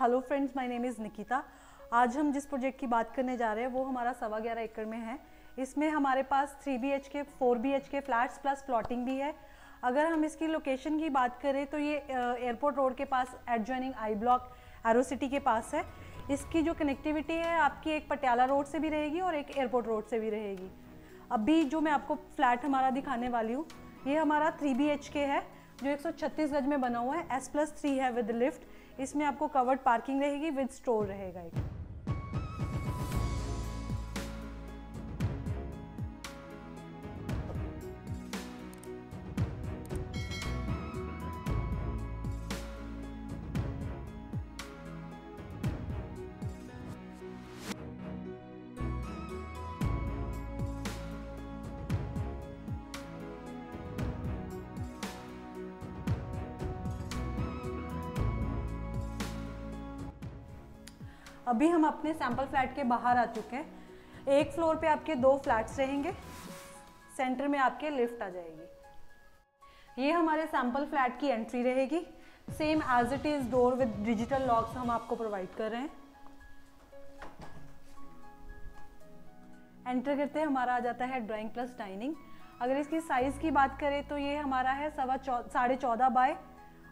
Hello friends my name is Nikita आज हम जिस प्रोजेक्ट की बात करने जा रहे हैं, वो हमारा सवा ग्यारह एकड़ में है। इसमें हमारे पास three B H K four B H K flats plus plotting भी है। अगर हम इसकी लोकेशन की बात करें तो ये एयरपोर्ट रोड के पास adjoining I block Aero City के पास है। इसकी जो कनेक्टिविटी है, आपकी एक पटियाला रोड से भी रहेगी और एक एयरपोर्ट रोड से भी रहेगी। अभी जो मैं आपको फ्लैट हमारा दिखाने वाली हूँ, ये हमारा थ्री बी एच के है, जो 136 गज में बना हुआ है। एस प्लस थ्री है विद लिफ्ट इसमें आपको कवर्ड पार्किंग रहेगी विद स्टोर रहेगा एक। अभी हम अपने सैंपल फ्लैट के बाहर आ चुके हैं। एक फ्लोर पे आपके दो फ्लैट्स रहेंगे। सेंटर में आपके लिफ्ट आ जाएगी। ये हमारे सैंपल फ्लैट की एंट्री रहेगी। Same as it is door with digital locks हम आपको प्रोवाइड कर रहे हैं। एंटर करते हमारा आ जाता है ड्राइंग प्लस डाइनिंग अगर इसकी साइज़ की बात करें तो ये हमारा है सवा साढ़े चौदह बाय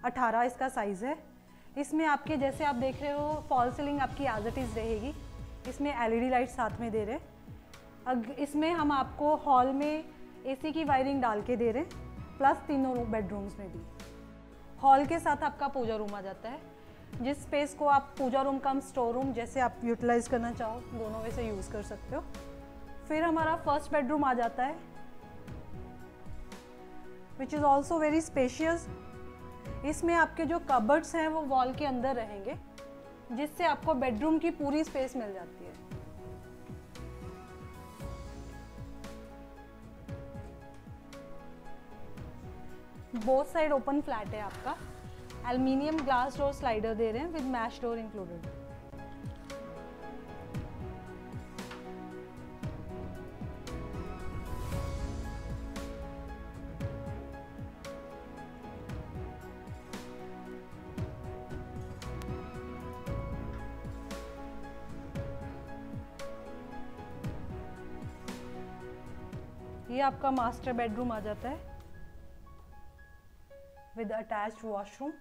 अठारह इसका साइज़ है। इसमें आपके, जैसे आप देख रहे हो फॉल सीलिंग आपकी एज इज़ रहेगी। इसमें एलईडी लाइट साथ में दे रहे अग, इसमें हम आपको हॉल में एसी की वायरिंग डाल के दे रहे हैं प्लस तीनों बेडरूम्स में भी। हॉल के साथ आपका पूजा रूम आ जाता है, जिस स्पेस को आप puja room cum store room जैसे आप यूटिलाइज करना चाहो, दोनों वैसे यूज़ कर सकते हो। फिर हमारा फ़र्स्ट बेडरूम आ जाता है which is also very spacious इसमें आपके जो कबर्ड्स हैं वो वॉल के अंदर रहेंगे, जिससे आपको बेडरूम की पूरी स्पेस मिल जाती है। बोथ साइड ओपन फ्लैट है आपका। एल्युमिनियम ग्लास डोर स्लाइडर दे रहे हैं विद मैश डोर इंक्लूडेड ये आपका मास्टर बेडरूम आ जाता है। With attached washroom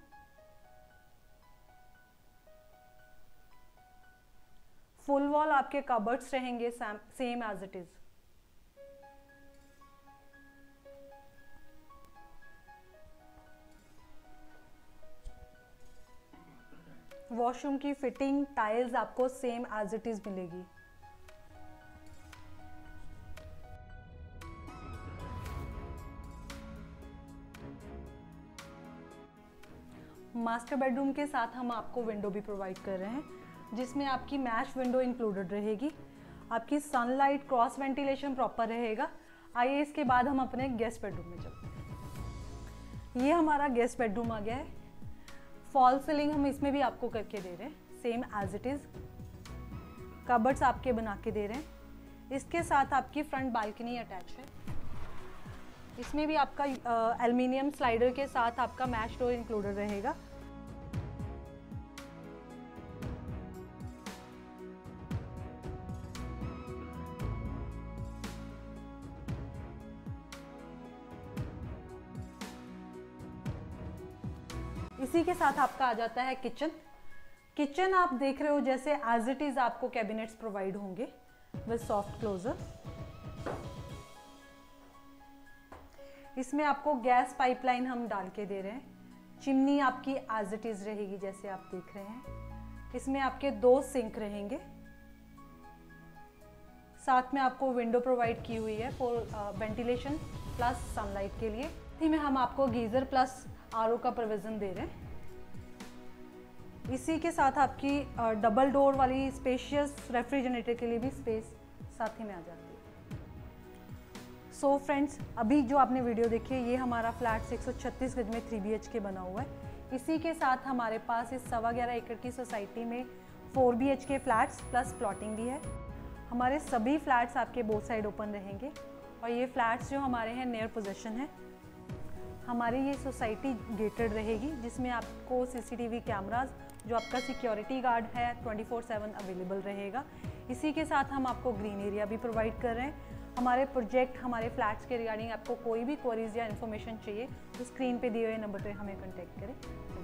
full wall आपके कबर्ड्स रहेंगे same as it is washroom की फिटिंग टाइल्स आपको सेम एज इट इज़ मिलेगी। मास्टर बेडरूम के साथ हम आपको विंडो भी प्रोवाइड कर रहे हैं, जिसमें आपकी मैश विंडो इंक्लूडेड रहेगी। आपकी सनलाइट क्रॉस वेंटिलेशन प्रॉपर रहेगा। आइए इसके बाद हम अपने गेस्ट बेडरूम में चलते हैं। ये हमारा गेस्ट बेडरूम आ गया है। फॉल सीलिंग हम इसमें भी आपको करके दे रहे हैं same as it is cupboards आपके बना के दे रहे हैं। इसके साथ आपकी फ्रंट बालकनी अटैच है। इसमें भी आपका एल्यूमिनियम स्लाइडर के साथ आपका मैश डोर इंक्लूडेड रहेगा। इसी के साथ आपका आ जाता है किचन किचन आप देख रहे हो जैसे एज इट इज़ आपको कैबिनेट्स प्रोवाइड होंगे विद सॉफ्ट क्लोजर इसमें आपको गैस पाइपलाइन हम डाल के दे रहे हैं। चिमनी आपकी एज इट इज़ रहेगी जैसे आप देख रहे हैं। इसमें आपके दो सिंक रहेंगे। साथ में आपको विंडो प्रोवाइड की हुई है फॉर वेंटिलेशन प्लस सनलाइट के लिए। इसी में हम आपको गीज़र प्लस आरओ का प्रोविज़न दे रहे हैं। इसी के साथ आपकी डबल डोर वाली स्पेशियस रेफ्रिजरेटर के लिए भी स्पेस साथ ही में आ जाती है। सो so फ्रेंड्स अभी जो आपने वीडियो देखी है, ये हमारा फ्लैट 136 गज में 3 बी के बना हुआ है। इसी के साथ हमारे पास इस सवा ग्यारह एकड़ की सोसाइटी में 4 B K flats plus plotting भी है। हमारे सभी फ्लैट्स आपके बोथ साइड ओपन रहेंगे और ये फ्लैट्स जो हमारे हैं नियर पोजेशन है। हमारी ये सोसाइटी गेटेड रहेगी, जिसमें आपको सीसीटीवी कैमराज जो आपका सिक्योरिटी गार्ड है 24/7 अवेलेबल रहेगा। इसी के साथ हम आपको ग्रीन एरिया भी प्रोवाइड कर रहे हैं। हमारे प्रोजेक्ट हमारे फ्लैट्स के रिगार्डिंग आपको कोई भी क्वेरीज या इन्फॉर्मेशन चाहिए तो स्क्रीन पे दिए हुए नंबर पे हमें कॉन्टैक्ट करें।